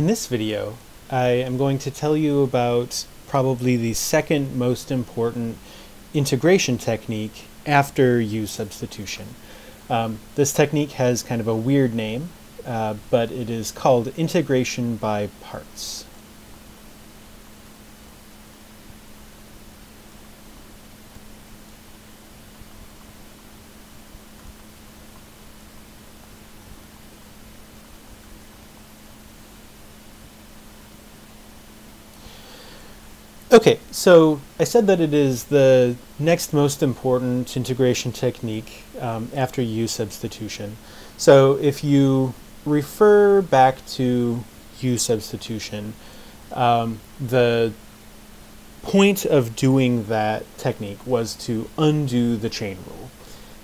In this video, I am going to tell you about probably the second most important integration technique after U substitution. Um, this technique has kind of a weird name, uh, but it is called integration by parts. Okay, so I said that it is the next most important integration technique um, after U substitution. So if you refer back to U substitution, um, the point of doing that technique was to undo the chain rule.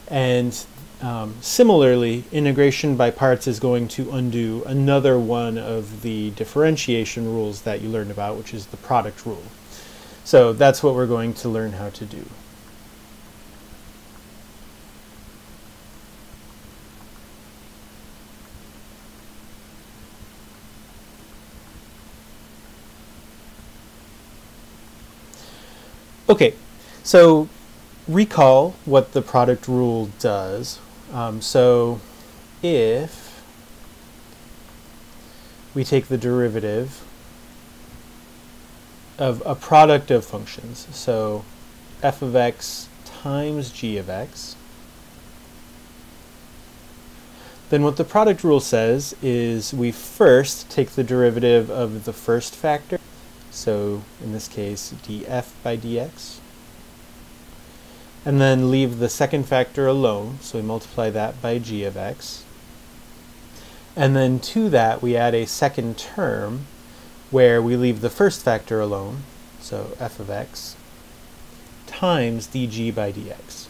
And um, similarly, integration by parts is going to undo another one of the differentiation rules that you learned about, which is the product rule. So that's what we're going to learn how to do. Okay, so recall what the product rule does. Um, so if we take the derivative of a product of functions. So f of x times g of x. Then what the product rule says is we first take the derivative of the first factor, so in this case df by dx, and then leave the second factor alone, so we multiply that by g of x. And then to that we add a second term where we leave the first factor alone, so f of x, times dg by dx.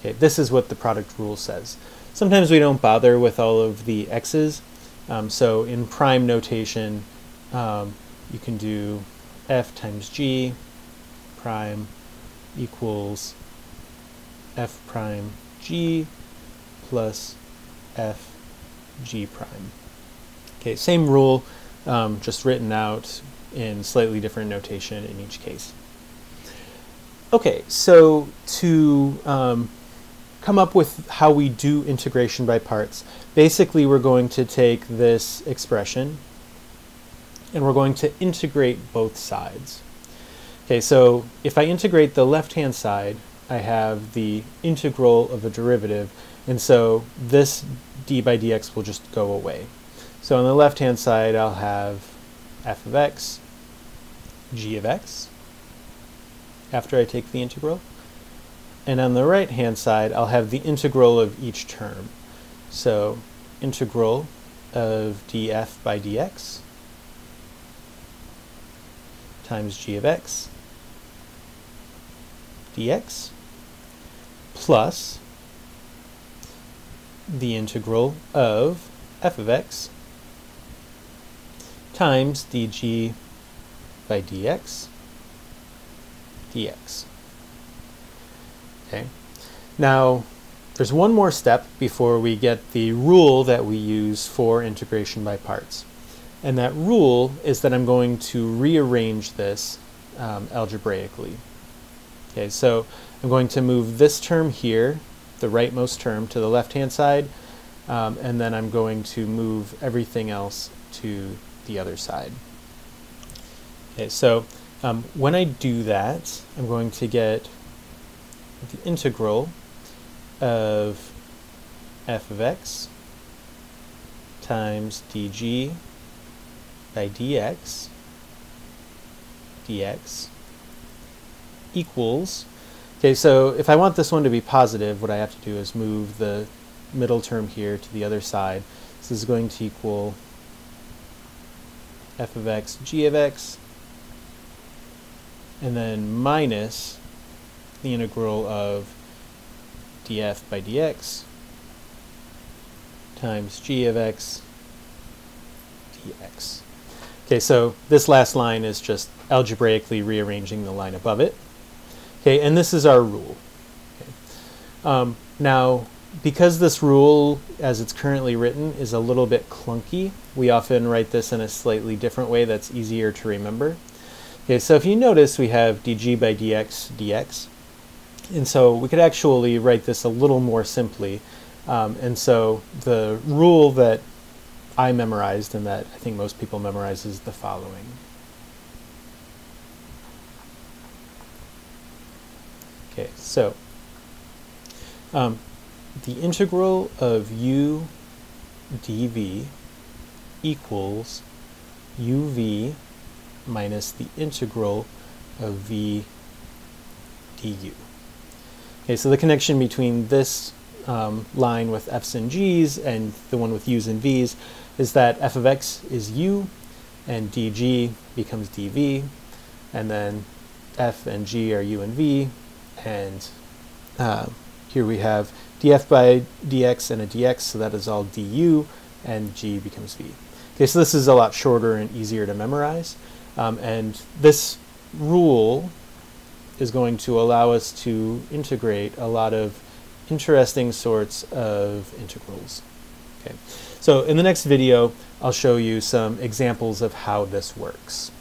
Okay, this is what the product rule says. Sometimes we don't bother with all of the x's, um, so in prime notation, um, you can do f times g prime equals f prime g plus f g prime. Okay, same rule, um, just written out in slightly different notation in each case. Okay, so to um, come up with how we do integration by parts, basically we're going to take this expression and we're going to integrate both sides. Okay, so if I integrate the left-hand side, I have the integral of a derivative, and so this d by dx will just go away. So on the left-hand side, I'll have f of x, g of x, after I take the integral. And on the right-hand side, I'll have the integral of each term. So integral of df by dx times g of x dx plus the integral of f of x times dg by dx dx. Okay. Now, there's one more step before we get the rule that we use for integration by parts. And that rule is that I'm going to rearrange this um, algebraically. Okay, so I'm going to move this term here, the rightmost term, to the left-hand side, um, and then I'm going to move everything else to the other side. Okay, so um, when I do that, I'm going to get the integral of f of x times dg by dx dx equals, okay, so if I want this one to be positive, what I have to do is move the middle term here to the other side. so This is going to equal f of x, g of x, and then minus the integral of df by dx times g of x dx. Okay, so this last line is just algebraically rearranging the line above it. Okay, and this is our rule. Okay. Um, now, because this rule, as it's currently written, is a little bit clunky, we often write this in a slightly different way that's easier to remember. Okay, so if you notice, we have dg by dx dx. And so we could actually write this a little more simply. Um, and so the rule that I memorized and that I think most people memorize is the following. Okay, so um, the integral of u dv equals uv minus the integral of v du. Okay, so the connection between this um, line with f's and g's and the one with u's and v's is that f of x is u and dg becomes dv and then f and g are u and v and uh, here we have df by dx and a dx, so that is all du, and g becomes v. Okay, so this is a lot shorter and easier to memorize. Um, and this rule is going to allow us to integrate a lot of interesting sorts of integrals. Okay, so in the next video, I'll show you some examples of how this works.